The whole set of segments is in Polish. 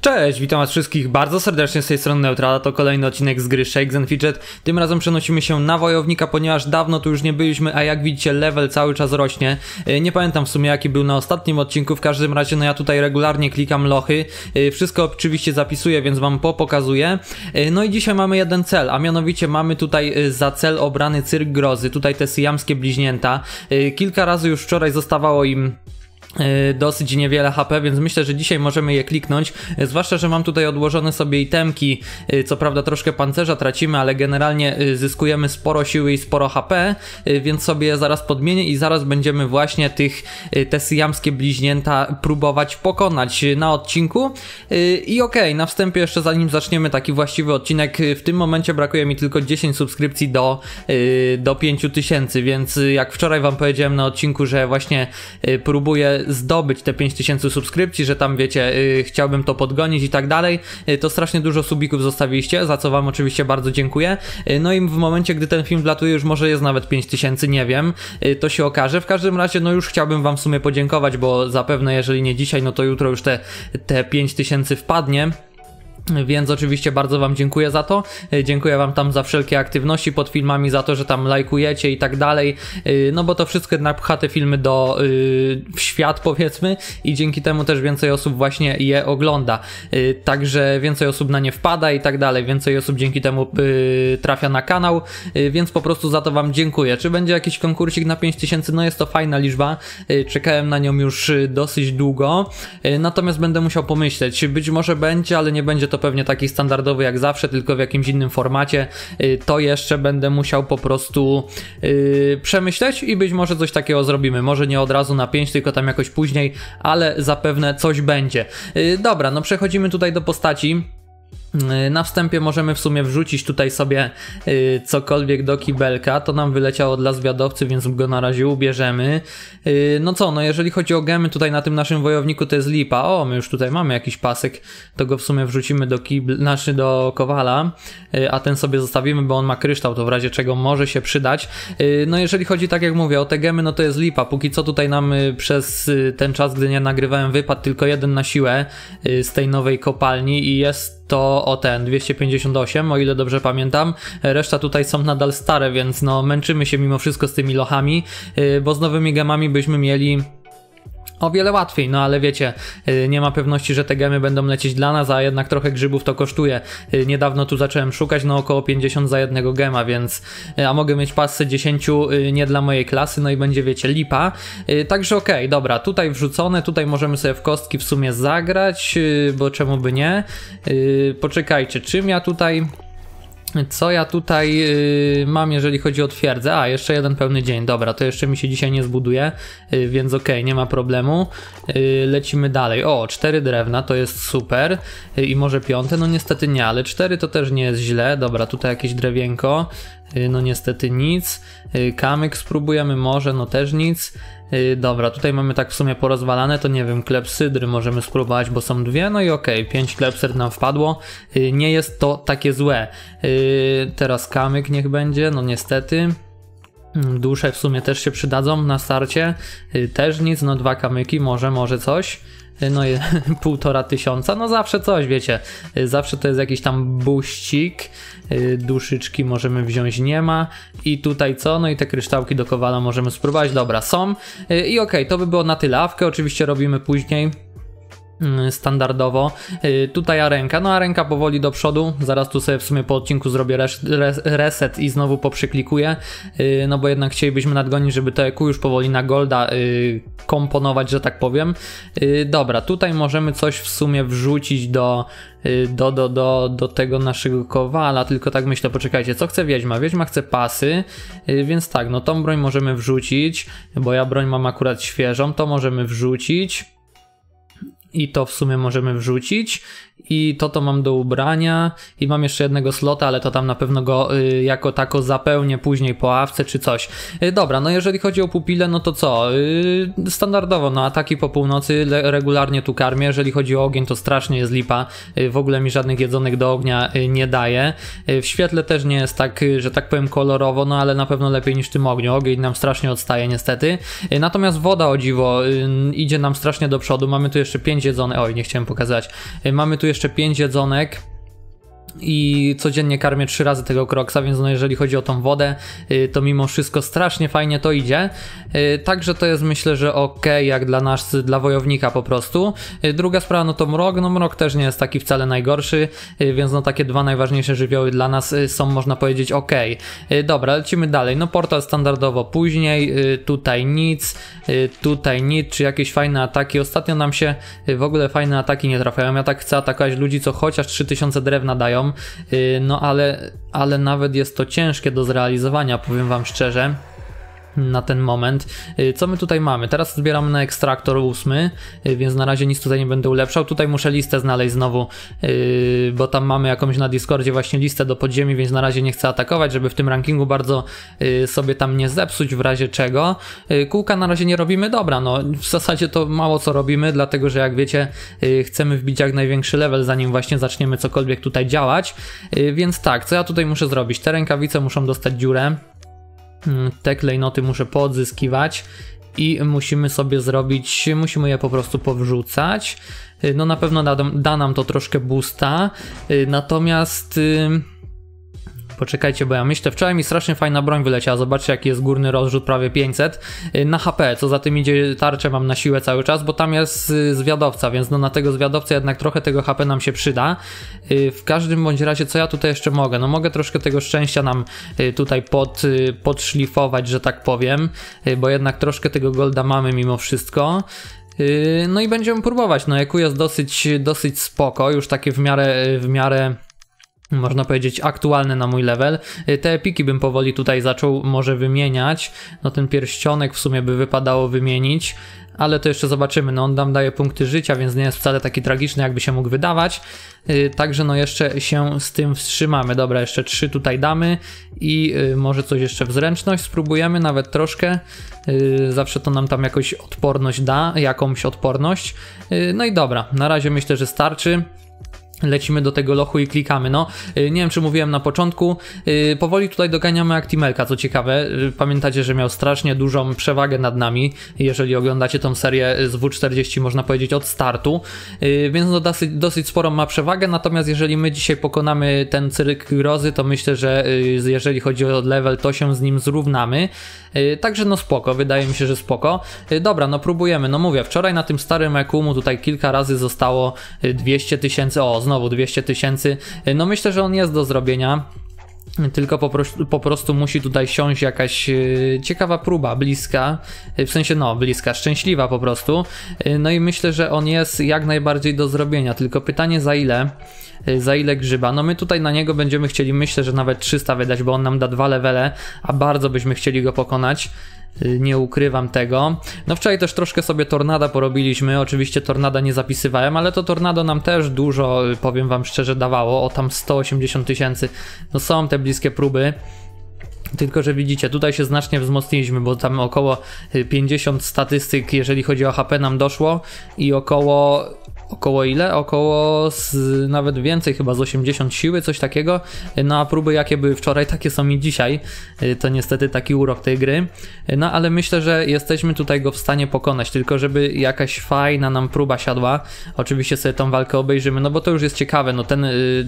Cześć, witam was wszystkich bardzo serdecznie z tej strony Neutrala, to kolejny odcinek z gry Shakes and Fidget. Tym razem przenosimy się na Wojownika, ponieważ dawno tu już nie byliśmy, a jak widzicie level cały czas rośnie. E, Nie pamiętam w sumie jaki był na ostatnim odcinku, w każdym razie no ja tutaj regularnie klikam lochy. E, Wszystko oczywiście zapisuję, więc wam popokazuję. E, No i dzisiaj mamy jeden cel, a mianowicie mamy tutaj za cel obrany Cyrk Grozy, tutaj te syjamskie bliźnięta. Kilka razy już wczoraj zostawało im dosyć niewiele HP, więc myślę, że dzisiaj możemy je kliknąć. E, Zwłaszcza, że mam tutaj odłożone sobie itemki. e, Co prawda troszkę pancerza tracimy, ale generalnie e, zyskujemy sporo siły i sporo HP, e, więc sobie je zaraz podmienię i zaraz będziemy właśnie tych e, te syjamskie bliźnięta próbować pokonać e, na odcinku. E, I okej, na wstępie jeszcze zanim zaczniemy taki właściwy odcinek, e, w tym momencie brakuje mi tylko 10 subskrypcji do, e, do 5000, więc e, jak wczoraj wam powiedziałem na odcinku, że właśnie e, próbuję zdobyć te 5000 subskrypcji, że tam wiecie, y, chciałbym to podgonić i tak dalej, y, to strasznie dużo subików zostawiliście, za co wam oczywiście bardzo dziękuję. Y, no i w momencie, gdy ten film wlatuje, już może jest nawet 5000, nie wiem, to się okaże. W każdym razie, no już chciałbym wam w sumie podziękować, bo zapewne jeżeli nie dzisiaj, no to jutro już te, te 5000 wpadnie. Więc oczywiście bardzo Wam dziękuję za to. E, Dziękuję Wam tam za wszelkie aktywności pod filmami, za to, że tam lajkujecie i tak dalej. E, No bo to wszystko jednak pcha te filmy do y, w świat powiedzmy i dzięki temu też więcej osób właśnie je ogląda. E, Także więcej osób na nie wpada i tak dalej. Więcej osób dzięki temu trafia na kanał, więc po prostu za to Wam dziękuję. Czy będzie jakiś konkursik na 5000? No jest to fajna liczba. E, Czekałem na nią już dosyć długo. E, Natomiast będę musiał pomyśleć. Być może będzie, ale nie będzie to pewnie taki standardowy jak zawsze, tylko w jakimś innym formacie. Y, To jeszcze będę musiał po prostu yy, przemyśleć i być może coś takiego zrobimy. Może nie od razu na 5, tylko tam jakoś później, ale zapewne coś będzie. Yy, Dobra, no przechodzimy tutaj do postaci. Yy, Na wstępie możemy w sumie wrzucić tutaj sobie yy, cokolwiek do kibelka. To nam wyleciało dla zwiadowcy, więc go na razie ubierzemy. Yy, no co, no jeżeli chodzi o gemy tutaj na tym naszym wojowniku to jest lipa. O, my już tutaj mamy jakiś pasek, to go w sumie wrzucimy do kibl, znaczy do kowala, a ten sobie zostawimy, bo on ma kryształ, to w razie czego może się przydać. No jeżeli chodzi, tak jak mówię, o te gemy, no to jest lipa. Póki co tutaj nam przez ten czas, gdy nie nagrywałem, wypadł tylko jeden na siłę z tej nowej kopalni i jest to o ten 258, o ile dobrze pamiętam. Reszta tutaj są nadal stare, więc no męczymy się mimo wszystko z tymi lochami, yy, bo z nowymi gemami byśmy mieli o wiele łatwiej, no ale wiecie, yy, nie ma pewności, że te gemy będą lecieć dla nas, a jednak trochę grzybów to kosztuje. Yy, Niedawno tu zacząłem szukać, no około 50 za jednego gema, więc yy, a mogę mieć pasę 10 yy, nie dla mojej klasy, no i będzie wiecie lipa. Także okej, dobra, tutaj wrzucone, tutaj możemy sobie w kostki w sumie zagrać, bo czemu by nie. Poczekajcie, czym ja tutaj... Co ja tutaj yy, mam, jeżeli chodzi o twierdzę? A, jeszcze jeden pełny dzień. Dobra, to jeszcze mi się dzisiaj nie zbuduje, yy, więc okej, nie ma problemu. Yy, lecimy dalej. O, cztery drewna, to jest super. I może piąte? No niestety nie, ale cztery to też nie jest źle. Dobra, tutaj jakieś drewienko. No niestety nic. Kamyk spróbujemy, może, no też nic. Yy, dobra, tutaj mamy tak w sumie porozwalane, to nie wiem, klepsydry możemy spróbować, bo są dwie, no i okej, pięć klepsydr nam wpadło, yy, nie jest to takie złe. Yy, teraz kamyk niech będzie, no niestety. Mm, Dusze w sumie też się przydadzą na starcie, też nic, no dwa kamyki, może, może coś. No i półtora tysiąca, no zawsze coś, wiecie, zawsze to jest jakiś tam buścik, duszyczki możemy wziąć, nie ma. I tutaj co? No i te kryształki do kowala możemy spróbować. Dobra, są. Yy, I okej, to by było na tyle. Awkę oczywiście robimy później. Mm, Standardowo. Yy, Tutaj arenka. No arenka powoli do przodu. Zaraz tu sobie w sumie po odcinku zrobię res res reset i znowu poprzyklikuję. Yy, No bo jednak chcielibyśmy nadgonić, żeby to EQ już powoli na golda yy, komponować, że tak powiem. Dobra, tutaj możemy coś w sumie wrzucić do y, do, do, do, do tego naszego kowala, tylko tak myślę, poczekajcie, co chce wiedźma? Wiedźma chce pasy, y, więc tak, no tą broń możemy wrzucić, bo ja broń mam akurat świeżą, to możemy wrzucić i to w sumie możemy wrzucić i to to mam do ubrania i mam jeszcze jednego slota, ale to tam na pewno go y, jako tako zapełnię później po ławce czy coś. Y, dobra, no jeżeli chodzi o pupile, no to co? Y, standardowo, no ataki po północy le, regularnie tu karmię, jeżeli chodzi o ogień to strasznie jest lipa, y, w ogóle mi żadnych jedzonych do ognia y, nie daje. Y, w świetle też nie jest tak, że tak powiem kolorowo, no ale na pewno lepiej niż w tym ogniu. Ogień nam strasznie odstaje niestety. Natomiast woda o dziwo idzie nam strasznie do przodu, mamy tu jeszcze 5 5 jedzonek, oj nie chciałem pokazać, mamy tu jeszcze 5 jedzonek, i codziennie karmię trzy razy tego kroksa, więc no jeżeli chodzi o tą wodę, y, to mimo wszystko strasznie fajnie to idzie. Y, także to jest myślę, że ok, jak dla nas, dla wojownika po prostu. Y, druga sprawa, no to mrok, no mrok też nie jest taki wcale najgorszy, więc no takie dwa najważniejsze żywioły dla nas są można powiedzieć ok. Dobra, lecimy dalej. No portal standardowo później, tutaj nic, tutaj nic, czy jakieś fajne ataki. Ostatnio nam się w ogóle fajne ataki nie trafiają. Ja tak chcę atakować ludzi, co chociaż 3000 drewna dają, no ale, ale nawet jest to ciężkie do zrealizowania, powiem Wam szczerze na ten moment. Y, co my tutaj mamy? Teraz zbieramy na ekstraktor 8, y, więc na razie nic tutaj nie będę ulepszał. Tutaj muszę listę znaleźć znowu, bo tam mamy jakąś na Discordzie właśnie listę do podziemi, więc na razie nie chcę atakować, żeby w tym rankingu bardzo sobie tam nie zepsuć w razie czego. Kółka na razie nie robimy, dobra, no w zasadzie to mało co robimy, dlatego że jak wiecie, chcemy wbić jak największy level, zanim właśnie zaczniemy cokolwiek tutaj działać. Więc tak, co ja tutaj muszę zrobić? Te rękawice muszą dostać dziurę. Mm, te klejnoty muszę poodzyskiwać i musimy sobie zrobić, musimy je po prostu powrzucać. Y, no na pewno da, da nam to troszkę boosta, y, natomiast Poczekajcie, bo ja myślę, wczoraj mi strasznie fajna broń wyleciała, zobaczcie jaki jest górny rozrzut, prawie 500 y, na HP, co za tym idzie tarczę mam na siłę cały czas, bo tam jest y, zwiadowca, więc no na tego zwiadowca jednak trochę tego HP nam się przyda. Y, w każdym bądź razie, co ja tutaj jeszcze mogę? No mogę troszkę tego szczęścia nam tutaj pod, podszlifować, że tak powiem, bo jednak troszkę tego golda mamy mimo wszystko. No i będziemy próbować. No EQ jest dosyć, dosyć spoko, już takie w miarę, w miarę można powiedzieć, aktualne na mój level. Y, te epiki bym powoli tutaj zaczął może wymieniać. No ten pierścionek w sumie by wypadało wymienić, ale to jeszcze zobaczymy. No on nam daje punkty życia, więc nie jest wcale taki tragiczny, jakby się mógł wydawać. Y, także no jeszcze się z tym wstrzymamy. Dobra, jeszcze trzy tutaj damy i y, może coś jeszcze w zręczność spróbujemy, nawet troszkę. Zawsze to nam tam jakoś odporność da, jakąś odporność. No i dobra, na razie myślę, że starczy. Lecimy do tego lochu i klikamy. No, y, nie wiem czy mówiłem na początku, y, powoli tutaj doganiamy Actimelka, co ciekawe. Y, pamiętacie, że miał strasznie dużą przewagę nad nami, jeżeli oglądacie tą serię z W40, można powiedzieć od startu, więc no dosyć, dosyć sporą ma przewagę, natomiast jeżeli my dzisiaj pokonamy ten cyrk grozy, to myślę, że jeżeli chodzi o level, to się z nim zrównamy. Także no spoko, wydaje mi się, że spoko. Dobra, no próbujemy, no mówię, wczoraj na tym starym Ekumu tutaj kilka razy zostało 200 tysięcy, o znowu 200 tysięcy. No myślę, że on jest do zrobienia. Tylko po, prostu, po prostu musi tutaj siąść jakaś e, ciekawa próba, bliska, e, w sensie no, bliska, szczęśliwa po prostu. E, no i myślę, że on jest jak najbardziej do zrobienia. Tylko pytanie za ile? Za ile grzyba? No my tutaj na niego będziemy chcieli, myślę, że nawet 300 wydać, bo on nam da dwa levele, a bardzo byśmy chcieli go pokonać. Y, nie ukrywam tego. No wczoraj też troszkę sobie tornada porobiliśmy, oczywiście tornada nie zapisywałem, ale to tornado nam też dużo, y, powiem wam szczerze, dawało, o tam 180 tysięcy. No są te bliskie próby. Tylko, że widzicie, tutaj się znacznie wzmocniliśmy, bo tam około 50 y, statystyk, jeżeli chodzi o HP, nam doszło i około około ile? Około z, nawet więcej, chyba z 80 siły, coś takiego. No a próby jakie były wczoraj, takie są i dzisiaj. To niestety taki urok tej gry. No ale myślę, że jesteśmy tutaj go w stanie pokonać, tylko żeby jakaś fajna nam próba siadła. Oczywiście sobie tą walkę obejrzymy, no bo to już jest ciekawe. No ten, y,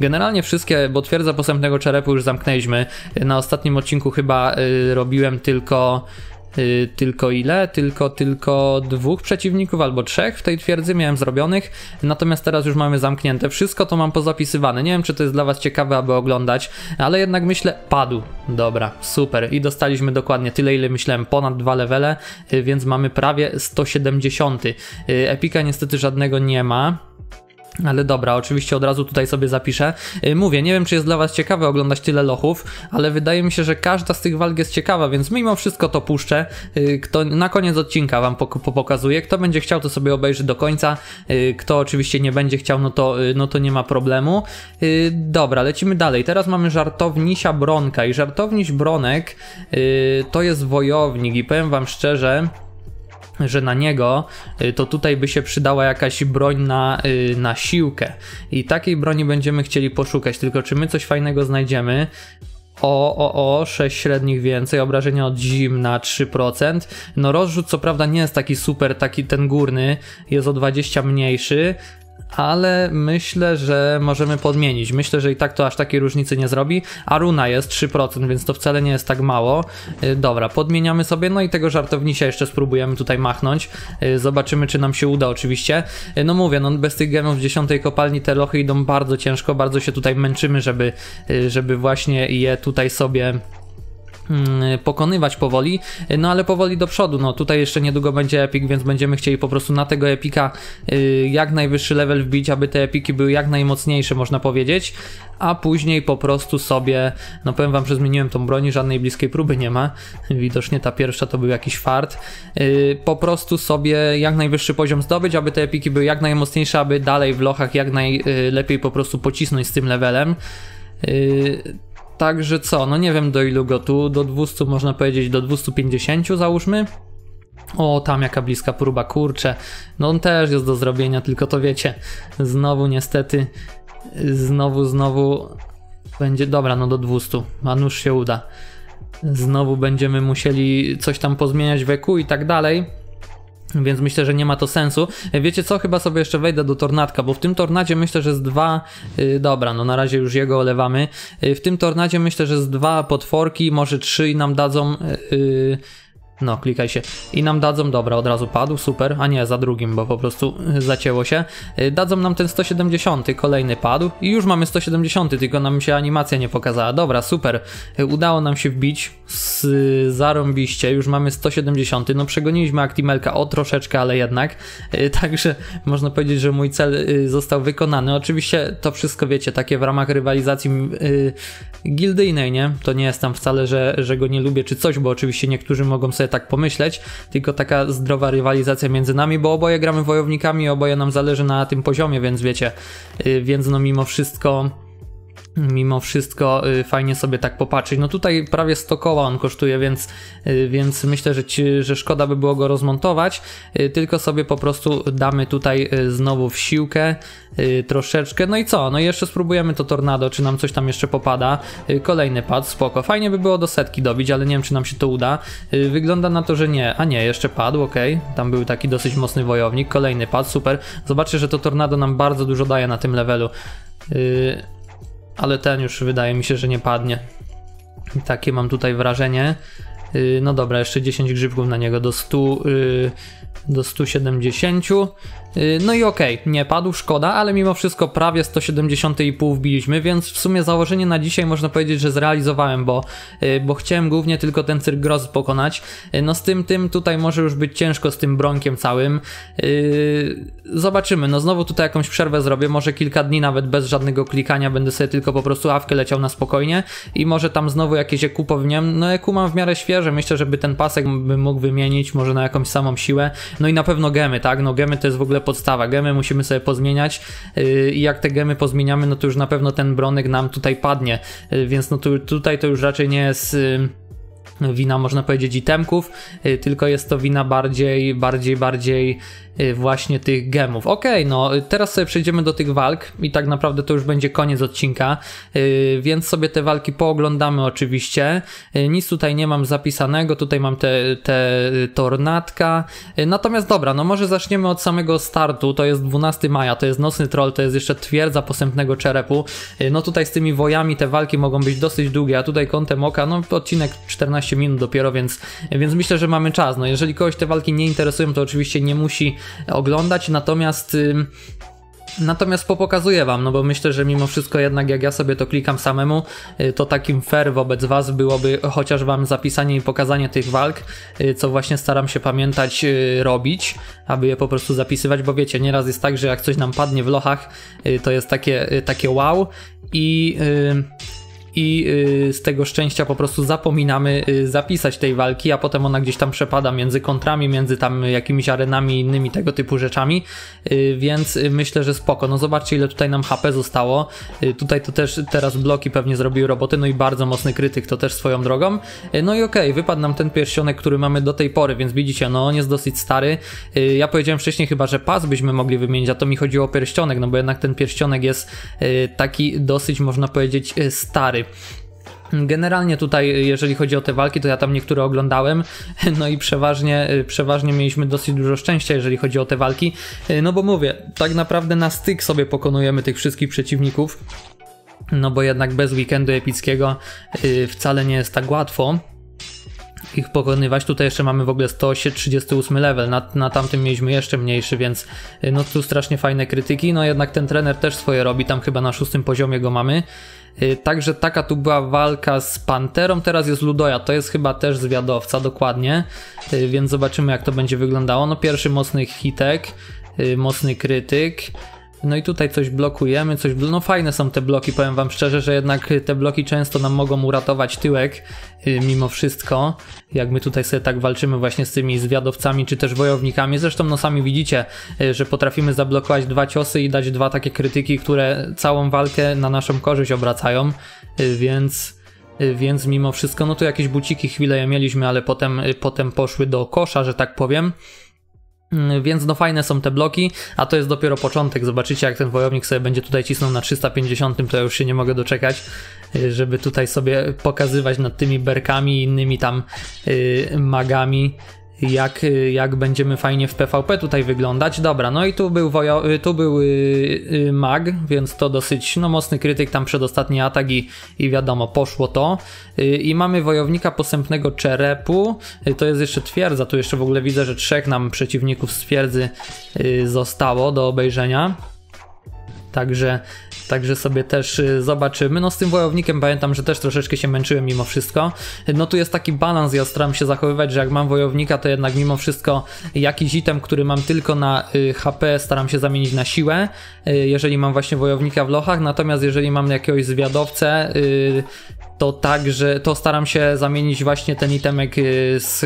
generalnie wszystkie, bo twierdza posępnego czerepu już zamknęliśmy. Na ostatnim odcinku chyba y, robiłem tylko Y, tylko ile? Tylko, tylko dwóch przeciwników albo trzech w tej twierdzy miałem zrobionych, natomiast teraz już mamy zamknięte. Wszystko to mam pozapisywane. Nie wiem, czy to jest dla Was ciekawe, aby oglądać, ale jednak myślę, padł. Dobra, super. I dostaliśmy dokładnie tyle, ile myślałem, ponad dwa levele, y, więc mamy prawie 170. Y, Epika niestety żadnego nie ma. Ale dobra, oczywiście od razu tutaj sobie zapiszę. Y, mówię, nie wiem czy jest dla Was ciekawe oglądać tyle lochów, ale wydaje mi się, że każda z tych walk jest ciekawa, więc mimo wszystko to puszczę. Y, kto na koniec odcinka Wam pokazuję. Kto będzie chciał, to sobie obejrzy do końca. Y, kto oczywiście nie będzie chciał, no to, no to nie ma problemu. Dobra, lecimy dalej. Teraz mamy żartownisia Bronka i żartowniś Bronek to jest wojownik i powiem Wam szczerze, że na niego y, to tutaj by się przydała jakaś broń na, y, na siłkę. I takiej broni będziemy chcieli poszukać, tylko czy my coś fajnego znajdziemy? O, o, o, 6 średnich więcej, obrażenia od zimna 3%. No rozrzut co prawda nie jest taki super, taki ten górny, jest o 20 mniejszy, ale myślę, że możemy podmienić. Myślę, że i tak to aż takiej różnicy nie zrobi. A runa jest 3%, więc to wcale nie jest tak mało. Y, dobra, podmieniamy sobie, no i tego żartownisia jeszcze spróbujemy tutaj machnąć. Y, zobaczymy, czy nam się uda oczywiście. Y, no mówię, no bez tych gemów w dziesiątej kopalni te lochy idą bardzo ciężko, bardzo się tutaj męczymy, żeby, żeby właśnie je tutaj sobie pokonywać powoli, no ale powoli do przodu. No tutaj jeszcze niedługo będzie Epic, więc będziemy chcieli po prostu na tego Epika y, jak najwyższy level wbić, aby te Epiki były jak najmocniejsze, można powiedzieć, a później po prostu sobie, no powiem wam, że zmieniłem tą broń, żadnej bliskiej próby nie ma, widocznie ta pierwsza to był jakiś fart, y, po prostu sobie jak najwyższy poziom zdobyć, aby te Epiki były jak najmocniejsze, aby dalej w lochach jak najlepiej po prostu pocisnąć z tym levelem. Także co, no nie wiem do ilu go tu, do 200 można powiedzieć, do 250 załóżmy. O, tam jaka bliska próba, kurczę. No on też jest do zrobienia, tylko to wiecie, znowu niestety, znowu, znowu będzie, dobra, no do 200, a nuż się uda. Znowu będziemy musieli coś tam pozmieniać w EQ i tak dalej. Więc myślę, że nie ma to sensu. Wiecie co? Chyba sobie jeszcze wejdę do tornadka, bo w tym tornadzie myślę, że z dwa. Yy, dobra, no na razie już jego olewamy. Yy, w tym tornadzie myślę, że z dwa potworki, może trzy i nam dadzą. Yy, no, klikaj się. I nam dadzą, dobra, od razu padł, super, a nie, za drugim, bo po prostu zacięło się. Y, dadzą nam ten 170, kolejny padł i już mamy 170, tylko nam się animacja nie pokazała. Dobra, super, y, udało nam się wbić z zarąbiście, już mamy 170, no przegoniliśmy Actimelka o troszeczkę, ale jednak. Y, także można powiedzieć, że mój cel został wykonany. Oczywiście to wszystko, wiecie, takie w ramach rywalizacji gildyjnej, nie? To nie jest tam wcale, że, że go nie lubię czy coś, bo oczywiście niektórzy mogą sobie tak pomyśleć, tylko taka zdrowa rywalizacja między nami, bo oboje gramy wojownikami, oboje nam zależy na tym poziomie, więc wiecie, y, więc no mimo wszystko mimo wszystko y, fajnie sobie tak popatrzeć. No tutaj prawie 100 koła on kosztuje, więc, y, więc myślę, że, ci, że szkoda by było go rozmontować, y, tylko sobie po prostu damy tutaj znowu w siłkę troszeczkę. No i co? No i jeszcze spróbujemy to tornado, czy nam coś tam jeszcze popada. Kolejny pad, spoko. Fajnie by było do setki dobić, ale nie wiem, czy nam się to uda. Wygląda na to, że nie. A nie, jeszcze padł, ok. Tam był taki dosyć mocny wojownik. Kolejny pad, super. Zobaczcie, że to tornado nam bardzo dużo daje na tym levelu ale ten już wydaje mi się, że nie padnie. Takie mam tutaj wrażenie. Y, no dobra, jeszcze 10 grzybków na niego do 100, y, do 170. Y, no i okej, okay, nie padł, szkoda, ale mimo wszystko prawie 170,5 wbiliśmy, więc w sumie założenie na dzisiaj można powiedzieć, że zrealizowałem, bo, y, bo chciałem głównie tylko ten cyrk grozy pokonać. Y, no z tym, tym tutaj może już być ciężko z tym bronkiem całym. Zobaczymy, no znowu tutaj jakąś przerwę zrobię, może kilka dni nawet bez żadnego klikania, będę sobie tylko po prostu awkę leciał na spokojnie i może tam znowu jakieś EQ powinienem, no EQ mam w miarę świeże, myślę, żeby ten pasek bym mógł wymienić, może na jakąś samą siłę, no i na pewno gemy, tak, no gemy to jest w ogóle podstawa. Gemy musimy sobie pozmieniać yy, i jak te gemy pozmieniamy, no to już na pewno ten bronek nam tutaj padnie, yy, więc no tu, tutaj to już raczej nie jest yy, wina, można powiedzieć, itemków, tylko jest to wina bardziej, bardziej, bardziej Y, właśnie tych gemów. Ok, no teraz sobie przejdziemy do tych walk i tak naprawdę to już będzie koniec odcinka, y, więc sobie te walki pooglądamy oczywiście. Y, nic tutaj nie mam zapisanego, tutaj mam te, te tornadka. Natomiast dobra, no może zaczniemy od samego startu, to jest 12 maja, to jest Nocny Troll, to jest jeszcze twierdza posępnego czerepu. No tutaj z tymi wojami te walki mogą być dosyć długie, a tutaj kątem oka, no odcinek 14 minut dopiero, więc, więc myślę, że mamy czas. No jeżeli kogoś te walki nie interesują, to oczywiście nie musi oglądać, natomiast Natomiast popokazuję wam, no bo myślę, że mimo wszystko jednak jak ja sobie to klikam samemu, y, to takim fair wobec was byłoby chociaż wam zapisanie i pokazanie tych walk, y, co właśnie staram się pamiętać y, robić, aby je po prostu zapisywać, bo wiecie, nieraz jest tak, że jak coś nam padnie w lochach, to jest takie, takie wow i i y, z tego szczęścia po prostu zapominamy y, zapisać tej walki, a potem ona gdzieś tam przepada między kontrami, między tam jakimiś arenami innymi tego typu rzeczami, y, więc myślę, że spoko. No zobaczcie ile tutaj nam HP zostało. Tutaj to też teraz bloki pewnie zrobiły roboty, no i bardzo mocny krytyk to też swoją drogą. No i okej, okay, wypadł nam ten pierścionek, który mamy do tej pory, więc widzicie, no on jest dosyć stary. Ja powiedziałem wcześniej chyba, że pas byśmy mogli wymienić, a to mi chodziło o pierścionek, no bo jednak ten pierścionek jest taki dosyć, można powiedzieć, stary. Generalnie tutaj, jeżeli chodzi o te walki, to ja tam niektóre oglądałem, no i przeważnie, przeważnie mieliśmy dosyć dużo szczęścia, jeżeli chodzi o te walki, no bo mówię, tak naprawdę na styk sobie pokonujemy tych wszystkich przeciwników, no bo jednak bez weekendu epickiego y, wcale nie jest tak łatwo ich pokonywać. Tutaj jeszcze mamy w ogóle 138 level, na, na tamtym mieliśmy jeszcze mniejszy, więc y, no tu strasznie fajne krytyki. No jednak ten trener też swoje robi, tam chyba na szóstym poziomie go mamy. Y, także taka tu była walka z Panterą, teraz jest Ludoja, to jest chyba też zwiadowca, dokładnie, więc zobaczymy jak to będzie wyglądało. No pierwszy mocny hitek, mocny krytyk. No i tutaj coś blokujemy, coś. No fajne są te bloki, powiem Wam szczerze, że jednak te bloki często nam mogą uratować tyłek, yy, mimo wszystko. Jak my tutaj sobie tak walczymy właśnie z tymi zwiadowcami czy też wojownikami. Zresztą, no sami widzicie, yy, że potrafimy zablokować dwa ciosy i dać dwa takie krytyki, które całą walkę na naszą korzyść obracają, yy, więc. Y, więc mimo wszystko, no tu jakieś buciki chwilę je mieliśmy, ale potem, y, potem poszły do kosza, że tak powiem. Mm, więc no fajne są te bloki, a to jest dopiero początek. Zobaczycie jak ten wojownik sobie będzie tutaj cisnął na 350, to ja już się nie mogę doczekać, y, żeby tutaj sobie pokazywać nad tymi berkami i innymi tam yy, magami jak, jak będziemy fajnie w PvP tutaj wyglądać. Dobra, no i tu był, wojo, tu był yy, mag, więc to dosyć no, mocny krytyk, tam przedostatni atak i, i wiadomo, poszło to. Yy, I mamy wojownika posępnego Czerepu, yy, to jest jeszcze twierdza, tu jeszcze w ogóle widzę, że trzech nam przeciwników z twierdzy y, zostało do obejrzenia. Także Także sobie też y, zobaczymy. No z tym wojownikiem pamiętam, że też troszeczkę się męczyłem mimo wszystko. No tu jest taki balans, ja staram się zachowywać, że jak mam wojownika, to jednak mimo wszystko jakiś item, który mam tylko na y, HP, staram się zamienić na siłę, y, jeżeli mam właśnie wojownika w lochach, natomiast jeżeli mam jakiegoś zwiadowcę, to tak, że to staram się zamienić właśnie ten itemek y, z,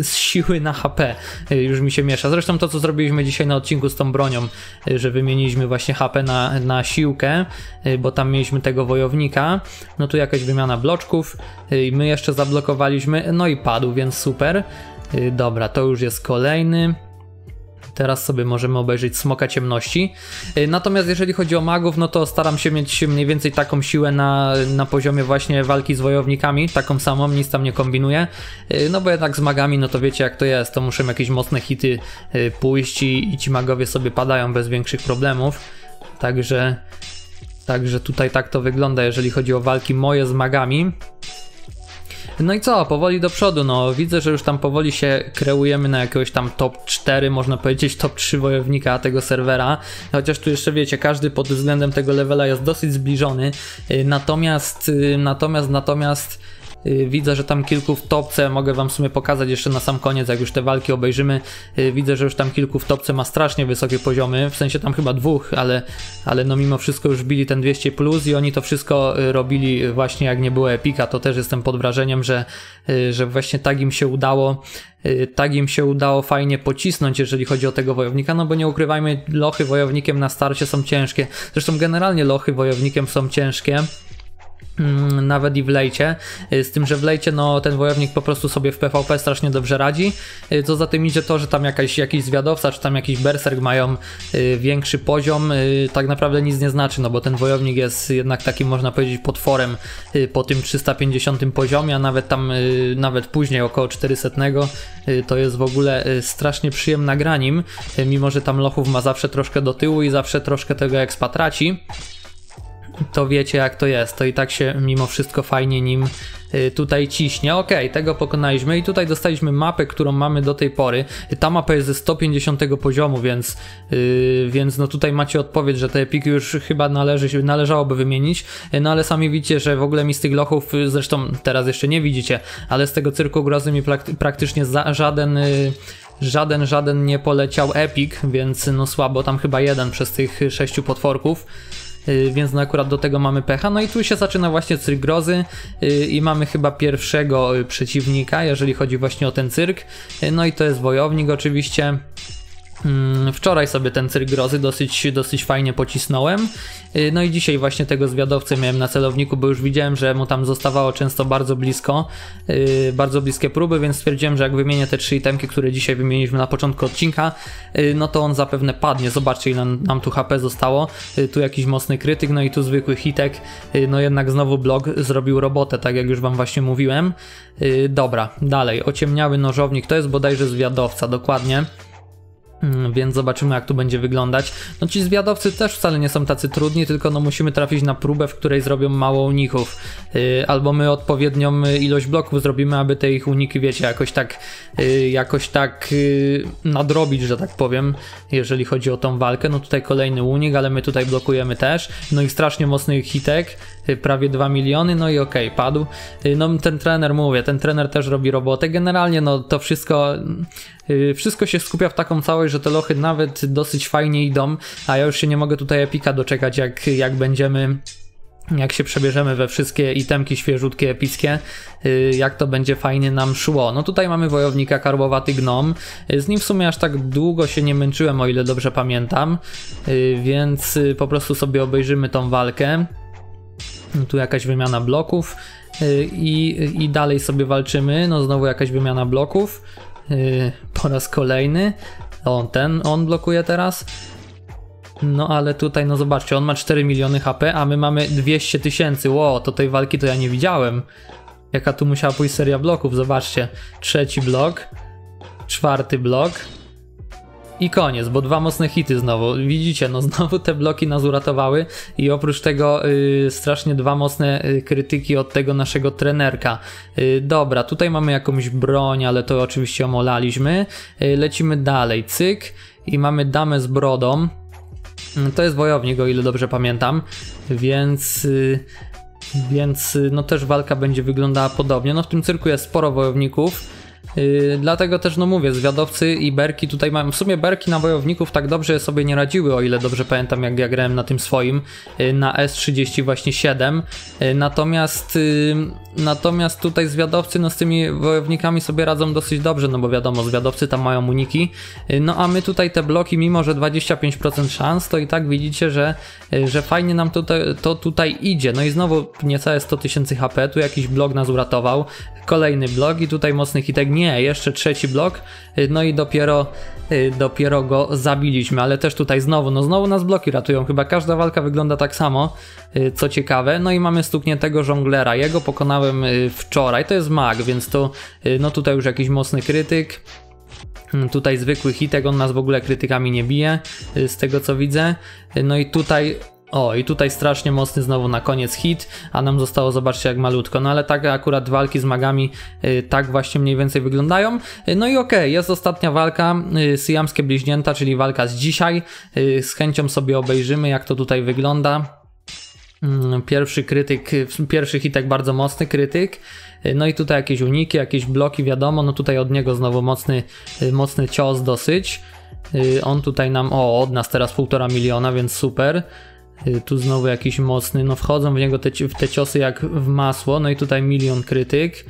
z siły na HP. Y, już mi się miesza. Zresztą to, co zrobiliśmy dzisiaj na odcinku z tą bronią, y, że wymieniliśmy właśnie HP na, na siłkę, bo tam mieliśmy tego wojownika. No tu jakaś wymiana bloczków i my jeszcze zablokowaliśmy, no i padł, więc super. Dobra, to już jest kolejny. Teraz sobie możemy obejrzeć Smoka Ciemności. Y, natomiast jeżeli chodzi o magów, no to staram się mieć mniej więcej taką siłę na, na poziomie właśnie walki z wojownikami, taką samą, nic tam nie kombinuję. Y, no bo jednak z magami, no to wiecie jak to jest, to muszę jakieś mocne hity y, pójść i, i ci magowie sobie padają bez większych problemów. Także, także tutaj tak to wygląda, jeżeli chodzi o walki moje z magami. No i co, powoli do przodu, no widzę, że już tam powoli się kreujemy na jakiegoś tam top 4, można powiedzieć top 3 wojownika tego serwera, chociaż tu jeszcze wiecie, każdy pod względem tego levela jest dosyć zbliżony, y, natomiast, y, natomiast, natomiast Y, widzę, że tam kilku w topce, mogę wam w sumie pokazać jeszcze na sam koniec, jak już te walki obejrzymy. Y, widzę, że już tam kilku w topce ma strasznie wysokie poziomy, w sensie tam chyba dwóch, ale, ale no mimo wszystko już bili ten 200 plus i oni to wszystko y, robili właśnie jak nie było Epika, to też jestem pod wrażeniem, że, że właśnie tak im się udało tak im się udało fajnie pocisnąć, jeżeli chodzi o tego wojownika, no bo nie ukrywajmy, lochy wojownikiem na starcie są ciężkie. Zresztą generalnie lochy wojownikiem są ciężkie. Mm, nawet i w lejcie, y, z tym, że w lejcie no, ten wojownik po prostu sobie w PvP strasznie dobrze radzi, y, co za tym idzie to, że tam jakaś, jakiś zwiadowca czy tam jakiś berserk mają y, większy poziom, tak naprawdę nic nie znaczy, no bo ten wojownik jest jednak takim można powiedzieć potworem po tym 350 poziomie, a nawet tam, nawet później około 400 to jest w ogóle strasznie przyjemna gra nim, mimo że tam lochów ma zawsze troszkę do tyłu i zawsze troszkę tego expa traci to wiecie jak to jest. To i tak się mimo wszystko fajnie nim y, tutaj ciśnie. Ok, tego pokonaliśmy i tutaj dostaliśmy mapę, którą mamy do tej pory. Ta mapa jest ze 150 poziomu, więc, yy, więc no tutaj macie odpowiedź, że te epiki już chyba należy, należałoby wymienić. No ale sami widzicie, że w ogóle mi z tych lochów, y, zresztą teraz jeszcze nie widzicie, ale z tego cyrku grozy mi praktycznie za, żaden... Yy, żaden, żaden nie poleciał Epic, więc no słabo, tam chyba jeden przez tych sześciu potworków. Y, więc no akurat do tego mamy pecha. No i tu się zaczyna właśnie cyrk grozy y, i mamy chyba pierwszego y, przeciwnika, jeżeli chodzi właśnie o ten cyrk. No i to jest wojownik oczywiście. Mm, wczoraj sobie ten cyrk grozy dosyć, dosyć fajnie pocisnąłem. Y, no i dzisiaj właśnie tego zwiadowcę miałem na celowniku, bo już widziałem, że mu tam zostawało często bardzo blisko, y, bardzo bliskie próby, więc stwierdziłem, że jak wymienię te trzy itemki, które dzisiaj wymieniliśmy na początku odcinka, y, no to on zapewne padnie. Zobaczcie ile nam tu HP zostało. Tu jakiś mocny krytyk, no i tu zwykły hitek. No jednak znowu blok zrobił robotę, tak jak już wam właśnie mówiłem. Dobra, dalej. Ociemniały nożownik, to jest bodajże zwiadowca, dokładnie. Mm, więc zobaczymy, jak tu będzie wyglądać. No ci zwiadowcy też wcale nie są tacy trudni, tylko no musimy trafić na próbę, w której zrobią mało uników. Yy, albo my odpowiednią ilość bloków zrobimy, aby te ich uniki, wiecie, jakoś tak, yy, jakoś tak yy, nadrobić, że tak powiem, jeżeli chodzi o tą walkę. No tutaj kolejny unik, ale my tutaj blokujemy też. No i strasznie mocny hitek, y, prawie 2 miliony, no i okej, okay, padł. Y, no ten trener, mówię, ten trener też robi robotę. Generalnie no to wszystko Y, wszystko się skupia w taką całość, że te lochy nawet dosyć fajnie idą, a ja już się nie mogę tutaj epika doczekać, jak, jak będziemy jak się przebierzemy we wszystkie itemki świeżutkie, epickie, y, jak to będzie fajnie nam szło. No tutaj mamy wojownika karbowaty gnom, y, z nim w sumie aż tak długo się nie męczyłem, o ile dobrze pamiętam, więc po prostu sobie obejrzymy tą walkę. Tu jakaś wymiana bloków i, i dalej sobie walczymy, no znowu jakaś wymiana bloków. Yy, po raz kolejny. On ten, on blokuje teraz. No ale tutaj, no zobaczcie, on ma 4 miliony HP, a my mamy 200 tysięcy. Ło, to tej walki to ja nie widziałem. Jaka tu musiała pójść seria bloków, zobaczcie. Trzeci blok, czwarty blok, i koniec, bo dwa mocne hity znowu. Widzicie, no znowu te bloki nas uratowały i oprócz tego yy, strasznie dwa mocne yy, krytyki od tego naszego trenerka. Yy, dobra, tutaj mamy jakąś broń, ale to oczywiście omolaliśmy. Yy, lecimy dalej, cyk i mamy damę z brodą. Yy, to jest wojownik, o ile dobrze pamiętam, więc... Yy, więc y, no też walka będzie wyglądała podobnie. No w tym cyrku jest sporo wojowników. Yy, dlatego też, no mówię, zwiadowcy i berki tutaj mają. W sumie berki na wojowników tak dobrze sobie nie radziły, o ile dobrze pamiętam, jak ja grałem na tym swoim, yy, na S30 właśnie 7. Yy, natomiast, natomiast tutaj zwiadowcy, no z tymi wojownikami sobie radzą dosyć dobrze, no bo wiadomo, zwiadowcy tam mają uniki. No a my tutaj te bloki, mimo że 25% szans, to i tak widzicie, że, że fajnie nam tutaj, to tutaj idzie. No i znowu niecałe 100 tysięcy HP, tu jakiś blok nas uratował. Kolejny blok i tutaj mocny hitek nie, jeszcze trzeci blok, y, no i dopiero, y, dopiero go zabiliśmy, ale też tutaj znowu, no znowu nas bloki ratują, chyba każda walka wygląda tak samo, y, co ciekawe, no i mamy stukniętego żonglera, jego pokonałem wczoraj, to jest mag, więc to, no tutaj już jakiś mocny krytyk, hmm, Tutaj zwykły hitek, on nas w ogóle krytykami nie bije, z tego co widzę. No i tutaj o, i tutaj strasznie mocny znowu na koniec hit, a nam zostało, zobaczcie jak malutko. No ale tak akurat walki z magami y, tak właśnie mniej więcej wyglądają. Y, no i okej, okay, jest ostatnia walka, y, Syjamskie Bliźnięta, czyli walka z dzisiaj. Y, z chęcią sobie obejrzymy jak to tutaj wygląda. Mm, pierwszy krytyk, pierwszy hitek bardzo mocny krytyk. No i tutaj jakieś uniki, jakieś bloki, wiadomo. No tutaj od niego znowu mocny, mocny cios dosyć. On tutaj nam, o, od nas teraz półtora miliona, więc super. Y, tu znowu jakiś mocny, no wchodzą w niego te, w te ciosy jak w masło, no i tutaj milion krytyk,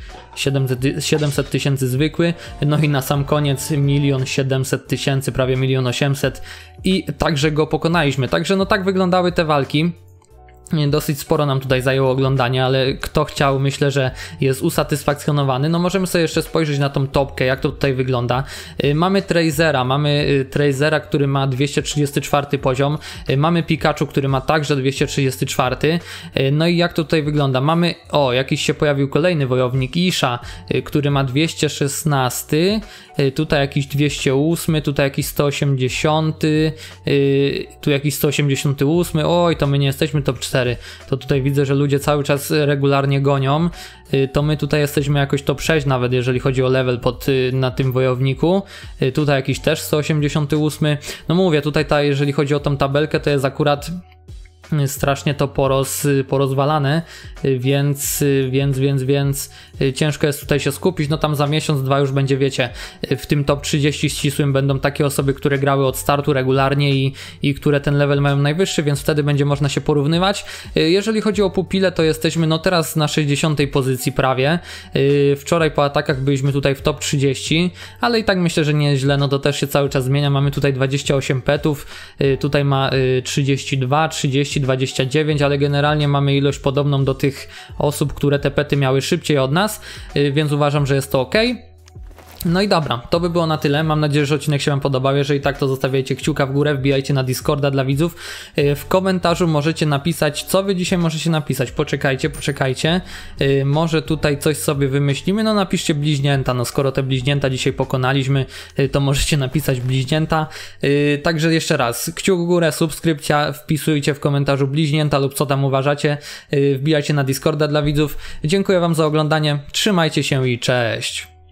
700 tysięcy zwykły, no i na sam koniec milion 700 tysięcy, prawie milion 800 i także go pokonaliśmy. Także no tak wyglądały te walki. Dosyć sporo nam tutaj zajęło oglądanie, ale kto chciał, myślę, że jest usatysfakcjonowany. No możemy sobie jeszcze spojrzeć na tą topkę, jak to tutaj wygląda. Y, mamy Trazera, mamy y, Trazera, który ma 234 poziom, y, mamy Pikachu, który ma także 234. No i jak to tutaj wygląda? Mamy, o, jakiś się pojawił kolejny wojownik, Isha, który ma 216, tutaj jakiś 208, tutaj jakiś 180, tu jakiś 188, oj, to my nie jesteśmy top 4 4, to tutaj widzę, że ludzie cały czas regularnie gonią, y, to my tutaj jesteśmy jakoś top 6 nawet, jeżeli chodzi o level pod, y, na tym wojowniku. Y, tutaj jakiś też 188. No mówię, tutaj ta, jeżeli chodzi o tą tabelkę, to jest akurat strasznie to poroz, porozwalane, więc, więc, więc, więc ciężko jest tutaj się skupić. No tam za miesiąc, dwa już będzie, wiecie, w tym top 30 ścisłym będą takie osoby, które grały od startu regularnie i, i które ten level mają najwyższy, więc wtedy będzie można się porównywać. Jeżeli chodzi o pupile, to jesteśmy no teraz na 60 pozycji prawie. Wczoraj po atakach byliśmy tutaj w top 30, ale i tak myślę, że nie jest źle, no to też się cały czas zmienia. Mamy tutaj 28 petów, tutaj ma 32, 30, 29, ale generalnie mamy ilość podobną do tych osób, które te pety miały szybciej od nas, y, więc uważam, że jest to ok. No i dobra, to by było na tyle. Mam nadzieję, że odcinek się Wam podobał. Jeżeli tak, to zostawiajcie kciuka w górę, wbijajcie na Discorda dla widzów. Y, w komentarzu możecie napisać, co Wy dzisiaj możecie napisać. Poczekajcie, poczekajcie. Y, może tutaj coś sobie wymyślimy. No napiszcie bliźnięta. No skoro te bliźnięta dzisiaj pokonaliśmy, y, to możecie napisać bliźnięta. Także jeszcze raz, kciuk w górę, subskrypcja, wpisujcie w komentarzu bliźnięta lub co tam uważacie. Wbijajcie na Discorda dla widzów. Dziękuję Wam za oglądanie. Trzymajcie się i cześć.